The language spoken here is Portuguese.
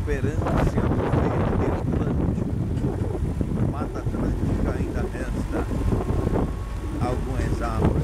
exuberância do Atlântico, Mata Atlântica ainda resta algumas árvores.